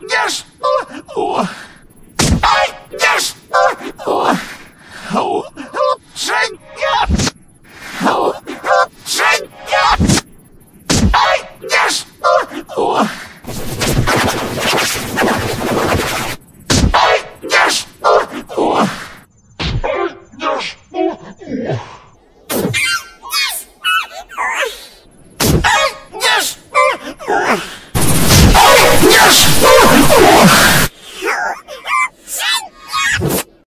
Держ! О! Ай! Держ! О! Улучшение! Улучшение! Ай! Держ! О! Ай! Держ! О! Ай! Держ! О!